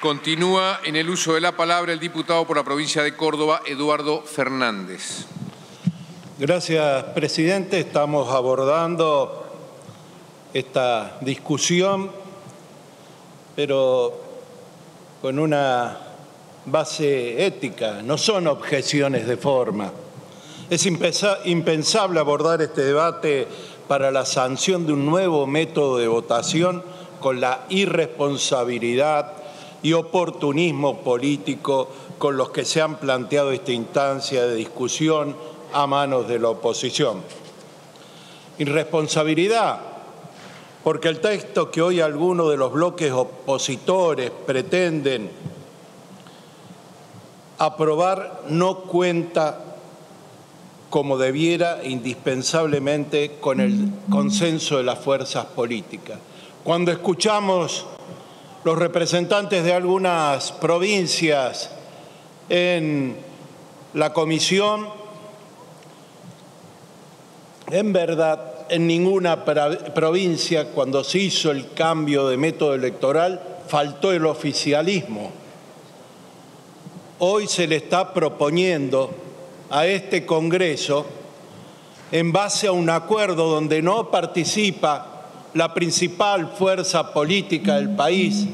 Continúa en el uso de la palabra el diputado por la provincia de Córdoba, Eduardo Fernández. Gracias, presidente. Estamos abordando esta discusión, pero con una base ética, no son objeciones de forma. Es impensable abordar este debate para la sanción de un nuevo método de votación con la irresponsabilidad y oportunismo político con los que se han planteado esta instancia de discusión a manos de la oposición. Irresponsabilidad, porque el texto que hoy algunos de los bloques opositores pretenden aprobar no cuenta como debiera indispensablemente con el consenso de las fuerzas políticas. Cuando escuchamos los representantes de algunas provincias en la comisión, en verdad, en ninguna provincia, cuando se hizo el cambio de método electoral, faltó el oficialismo. Hoy se le está proponiendo a este Congreso en base a un acuerdo donde no participa la principal fuerza política del país,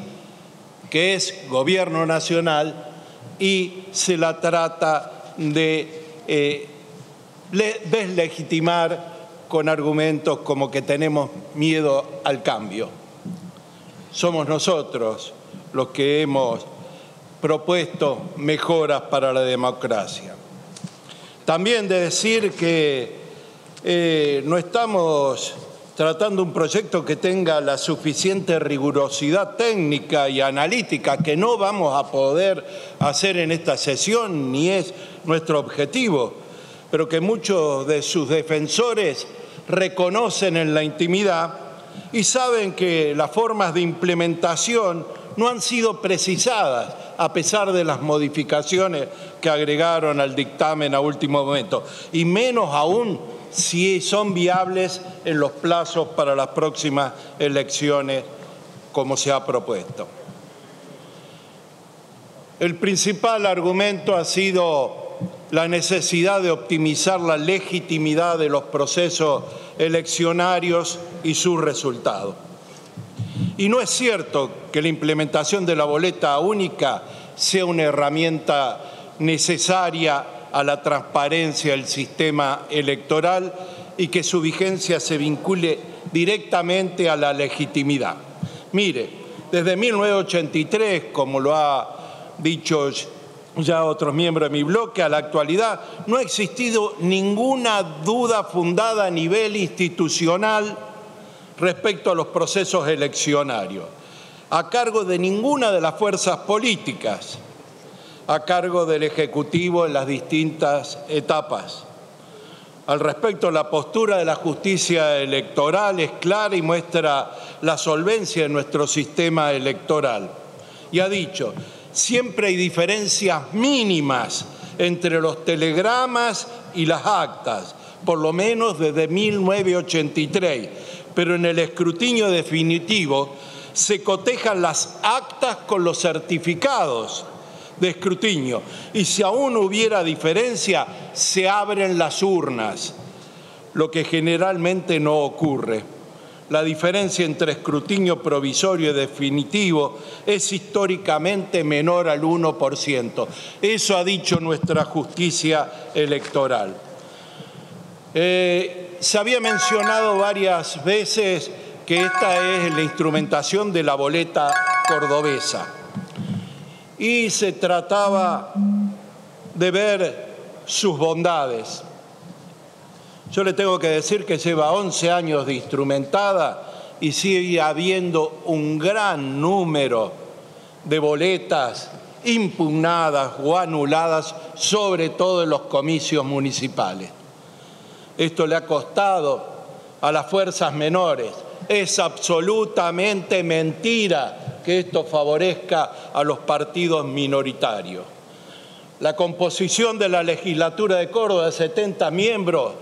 que es Gobierno Nacional, y se la trata de eh, deslegitimar con argumentos como que tenemos miedo al cambio. Somos nosotros los que hemos propuesto mejoras para la democracia. También de decir que eh, no estamos tratando un proyecto que tenga la suficiente rigurosidad técnica y analítica que no vamos a poder hacer en esta sesión, ni es nuestro objetivo, pero que muchos de sus defensores reconocen en la intimidad y saben que las formas de implementación no han sido precisadas a pesar de las modificaciones que agregaron al dictamen a último momento, y menos aún si son viables en los plazos para las próximas elecciones como se ha propuesto. El principal argumento ha sido la necesidad de optimizar la legitimidad de los procesos eleccionarios y sus resultados. Y no es cierto que la implementación de la boleta única sea una herramienta necesaria a la transparencia del sistema electoral y que su vigencia se vincule directamente a la legitimidad. Mire, desde 1983, como lo ha dicho ya otros miembros de mi bloque, a la actualidad no ha existido ninguna duda fundada a nivel institucional respecto a los procesos eleccionarios, a cargo de ninguna de las fuerzas políticas, a cargo del Ejecutivo en las distintas etapas. Al respecto, la postura de la justicia electoral es clara y muestra la solvencia de nuestro sistema electoral. Y ha dicho, siempre hay diferencias mínimas entre los telegramas y las actas, por lo menos desde 1983 pero en el escrutinio definitivo se cotejan las actas con los certificados de escrutinio y si aún hubiera diferencia, se abren las urnas, lo que generalmente no ocurre. La diferencia entre escrutinio provisorio y definitivo es históricamente menor al 1%. Eso ha dicho nuestra justicia electoral. Eh, se había mencionado varias veces que esta es la instrumentación de la boleta cordobesa y se trataba de ver sus bondades. Yo le tengo que decir que lleva 11 años de instrumentada y sigue habiendo un gran número de boletas impugnadas o anuladas, sobre todo en los comicios municipales. Esto le ha costado a las fuerzas menores. Es absolutamente mentira que esto favorezca a los partidos minoritarios. La composición de la legislatura de Córdoba de 70 miembros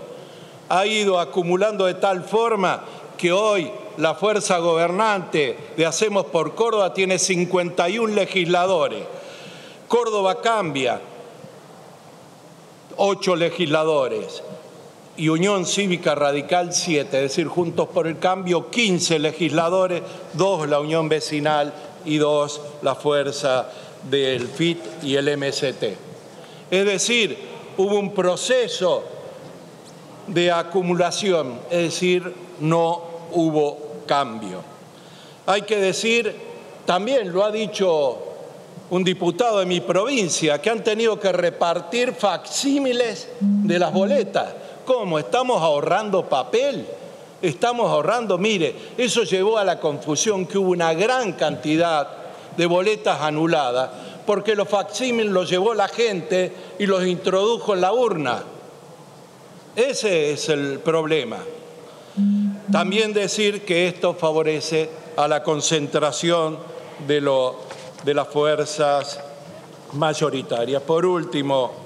ha ido acumulando de tal forma que hoy la fuerza gobernante de Hacemos por Córdoba tiene 51 legisladores. Córdoba cambia, 8 legisladores. Y Unión Cívica Radical 7, es decir, Juntos por el Cambio 15 legisladores, 2 la Unión Vecinal y 2 la fuerza del FIT y el MST. Es decir, hubo un proceso de acumulación, es decir, no hubo cambio. Hay que decir, también lo ha dicho un diputado de mi provincia, que han tenido que repartir facsímiles de las boletas. ¿Cómo? ¿Estamos ahorrando papel? Estamos ahorrando, mire, eso llevó a la confusión que hubo una gran cantidad de boletas anuladas, porque los facsímiles los llevó la gente y los introdujo en la urna. Ese es el problema. También decir que esto favorece a la concentración de, de las fuerzas mayoritarias. Por último,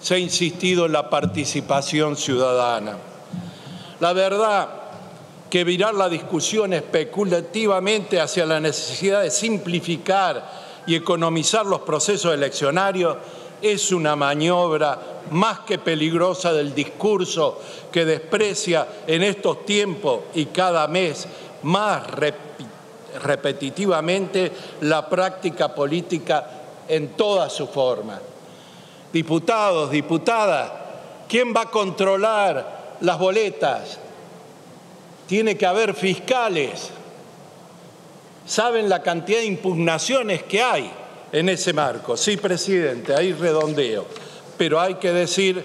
se ha insistido en la participación ciudadana. La verdad que virar la discusión especulativamente hacia la necesidad de simplificar y economizar los procesos eleccionarios es una maniobra más que peligrosa del discurso que desprecia en estos tiempos y cada mes más repetitivamente la práctica política en toda su forma. Diputados, diputadas, ¿quién va a controlar las boletas? Tiene que haber fiscales. ¿Saben la cantidad de impugnaciones que hay? en ese marco. Sí, presidente, hay redondeo, pero hay que decir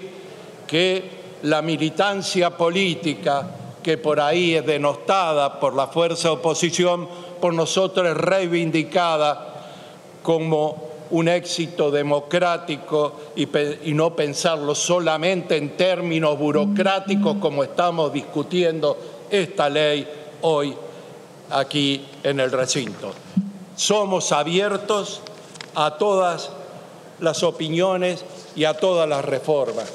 que la militancia política que por ahí es denostada por la fuerza oposición, por nosotros es reivindicada como un éxito democrático y, y, no pensarlo solamente en términos burocráticos como estamos discutiendo esta ley hoy aquí en el recinto. Somos abiertos a todas las opiniones y a todas las reformas.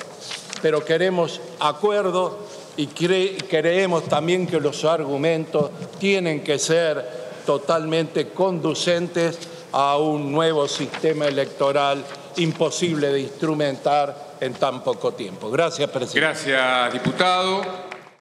Pero queremos acuerdo y creemos también que los argumentos tienen que ser totalmente conducentes a un nuevo sistema electoral imposible de instrumentar en tan poco tiempo. Gracias, presidente. Gracias, diputado.